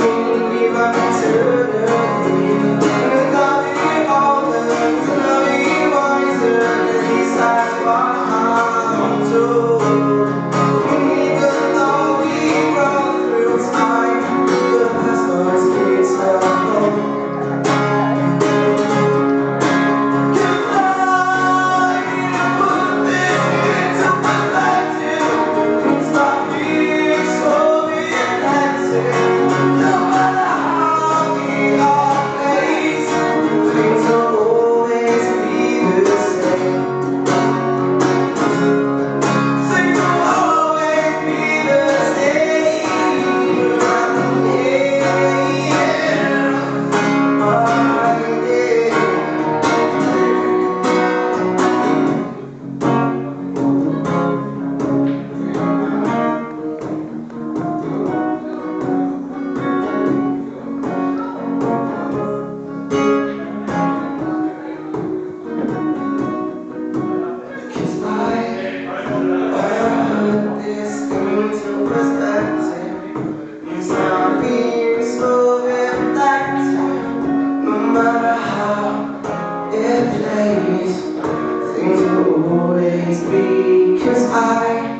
Viva things will always be Cause I